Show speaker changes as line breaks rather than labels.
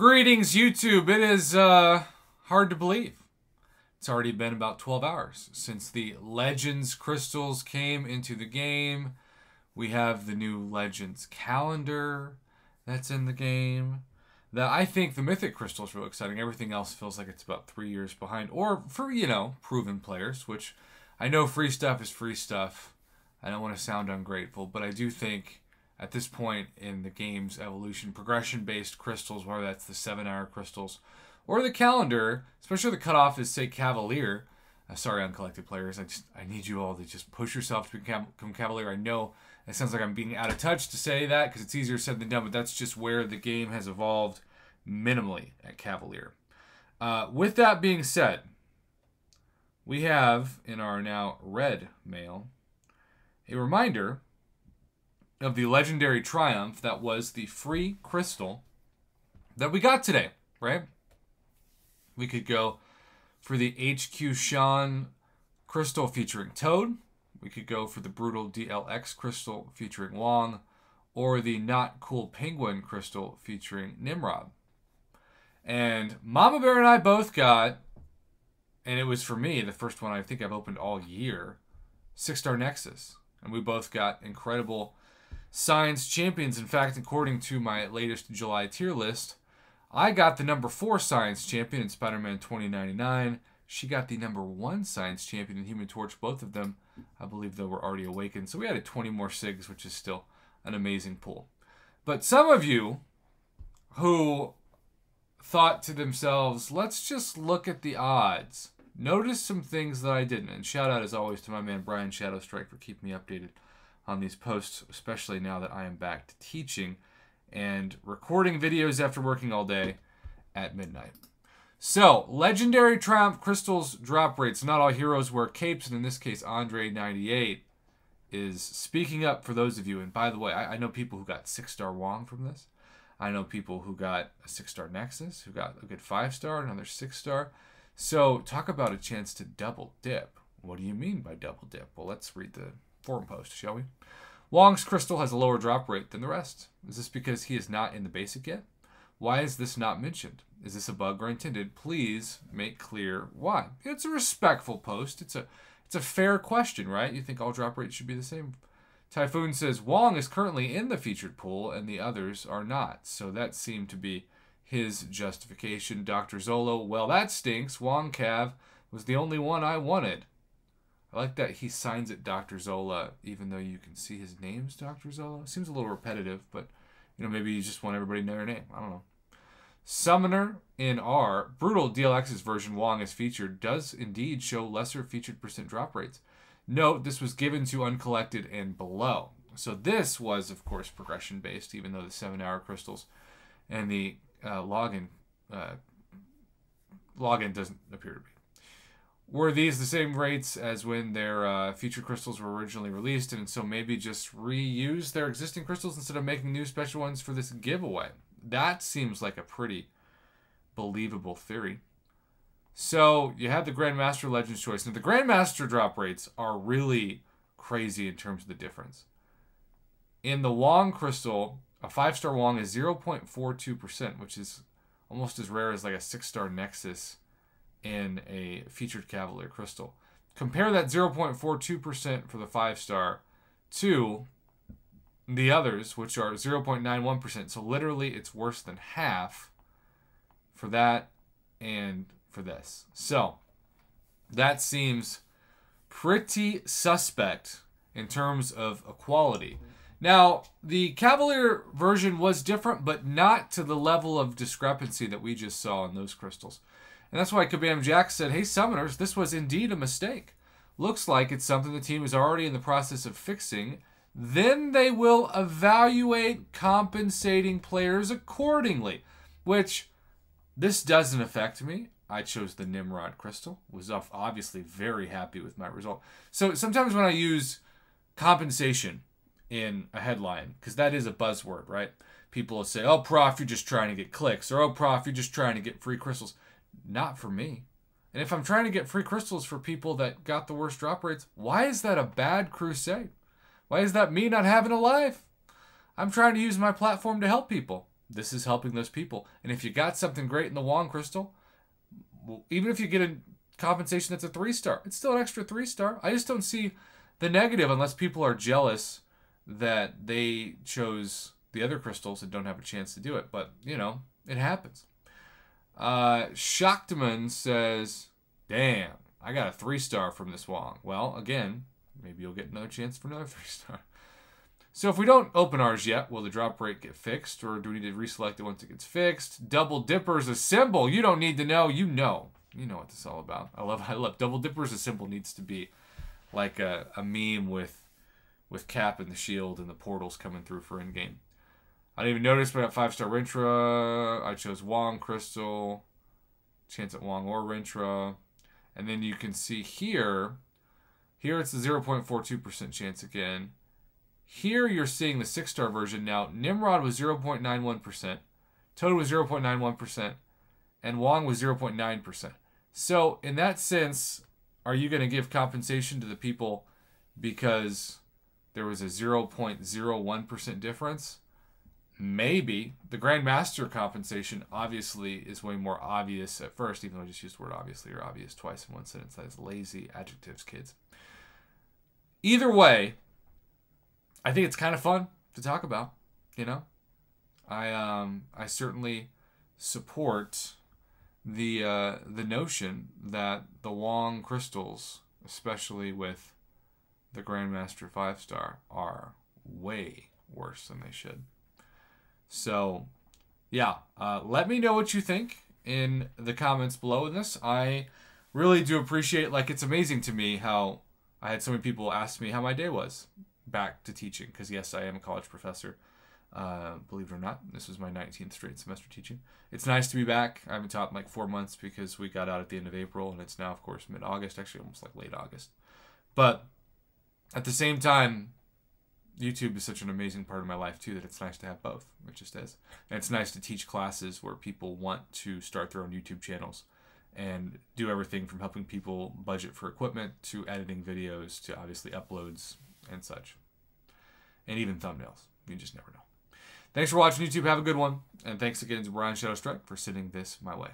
Greetings, YouTube. It is uh, hard to believe. It's already been about 12 hours since the Legends crystals came into the game. We have the new Legends calendar that's in the game. The, I think the Mythic crystal is exciting. Everything else feels like it's about three years behind. Or for, you know, proven players, which I know free stuff is free stuff. I don't want to sound ungrateful, but I do think at this point in the game's evolution, progression based crystals, whether that's the seven hour crystals or the calendar, especially the cutoff is, say, Cavalier. Uh, sorry, uncollected players. I just I need you all to just push yourself to become, Cavalier. I know it sounds like I'm being out of touch to say that because it's easier said than done, but that's just where the game has evolved minimally at Cavalier. Uh, with that being said, we have in our now red mail a reminder of the legendary triumph that was the free crystal that we got today, right? We could go for the HQ Sean crystal featuring Toad. We could go for the Brutal DLX crystal featuring Wong, or the Not Cool Penguin crystal featuring Nimrod. And Mama Bear and I both got, and it was for me, the first one I think I've opened all year, Six Star Nexus. And we both got incredible Science Champions. In fact, according to my latest July tier list, I got the number four Science Champion in Spider Man 2099. She got the number one Science Champion in Human Torch. Both of them, I believe, though, were already awakened. So we added 20 more SIGs, which is still an amazing pool. But some of you who thought to themselves, let's just look at the odds. Notice some things that I didn't. And shout out, as always, to my man Brian Shadowstrike for keeping me updated on these posts, especially now that I am back to teaching and recording videos after working all day at midnight. So, legendary Triumph Crystals drop rates. Not all heroes wear capes, and in this case, Andre98 is speaking up for those of you. And by the way, I, I know people who got six star Wong from this. I know people who got a six star Nexus, who got a good five star, another six star. So, talk about a chance to double dip. What do you mean by double dip? Well, let's read the forum post, shall we? Wong's crystal has a lower drop rate than the rest. Is this because he is not in the basic yet? Why is this not mentioned? Is this a bug or intended? Please make clear why. It's a respectful post. It's a it's a fair question, right? You think all drop rates should be the same? Typhoon says Wong is currently in the featured pool and the others are not. So that seemed to be his justification. Dr. Zola, well, that stinks. Wong Cav was the only one I wanted. I like that he signs it Dr. Zola, even though you can see his name's Dr. Zola. Seems a little repetitive, but you know maybe you just want everybody to know your name. I don't know. Summoner in R, Brutal DLX's version Wong is featured does indeed show lesser featured percent drop rates. Note this was given to uncollected and below. So this was, of course, progression based, even though the seven hour crystals and the uh, login uh, login doesn't appear to be. Were these the same rates as when their uh, crystals were originally released, and so maybe just reuse their existing crystals instead of making new special ones for this giveaway? That seems like a pretty believable theory. So you have the Grandmaster Legends choice. Now the Grandmaster drop rates are really crazy in terms of the difference. In the Wong crystal, a five star Wong is 0.42%, which is almost as rare as like a six star Nexus in a featured Cavalier crystal. Compare that 0.42% for the five star to the others, which are 0.91%. So literally, it's worse than half for that and for this. So that seems pretty suspect in terms of equality. Now, the Cavalier version was different, but not to the level of discrepancy that we just saw in those crystals. And that's why Kabam Jax said, Hey, Summoners, this was indeed a mistake. Looks like it's something the team is already in the process of fixing. Then they will evaluate compensating players accordingly, which this doesn't affect me. I chose the Nimrod crystal. Was obviously very happy with my result. So sometimes when I use compensation in a headline, because that is a buzzword, right? People will say, "Oh, prof, you're just trying to get clicks," or "Oh, prof, you're just trying to get free crystals." Not for me. And if I'm trying to get free crystals for people that got the worst drop rates, why is that a bad crusade? Why is that me not having a life? I'm trying to use my platform to help people. this is helping those people. And if you got something great in the Wong crystal, even if you get a compensation that's a three star, it's still an extra three star. I just don't see the negative unless people are jealous that they chose the other crystals and don't have a chance to do it. But, you know, it happens. Uh, Shaktman says, Damn, I got a three star from this Wong. Well, again, maybe you'll get another chance for another three star. So if we don't open ours yet, will the drop rate get fixed or do we need to reselect it once it gets fixed? Double dippers is a symbol. You don't need to know. You know. You know what this is all about. I love I love Double dippers is a symbol needs to be like a, a meme with with Cap and the shield and the portals coming through for in game. I didn't even notice, but got five star Rintrah. I chose Wong Crystal. Chance at Wong or Rintrah. And then you can see here, here it's the 0.42% chance again. Here you're seeing the six star version. Now, Nimrod was 0.91%, Toad was 0.91%, and Wong was 0.9%. So, in that sense, are you going to give compensation to the people because there was a 0.01% difference? Maybe. The Grandmaster compensation obviously is way more obvious at first, even though I just used the word obviously or obvious twice in one sentence. That is lazy adjectives, kids. Either way, I think it's kind of fun to talk about. You know, I um I certainly support the uh, the notion that the Wong crystals, especially with the Grandmaster five star, are way worse than they should. So, yeah, uh, let me know what you think in the comments below this. I really do appreciate. Like, it's amazing to me how I had so many people ask me how my day was back to teaching because yes, I am a college professor. Uh, believe it or not, this was my 19th straight semester teaching. It's nice to be back. I haven't taught in like four months because we got out at the end of April, and it's now, of course, mid August, actually almost like late August. But at the same time, YouTube is such an amazing part of my life too that it's nice to have both. It just is. And it's nice to teach classes where people want to start their own YouTube channels and do everything from helping people budget for equipment to editing videos to obviously uploads and such. And even thumbnails. You just never know. Thanks for watching YouTube. Have a good one. And thanks again to Brian Shadowstrike for sending this my way.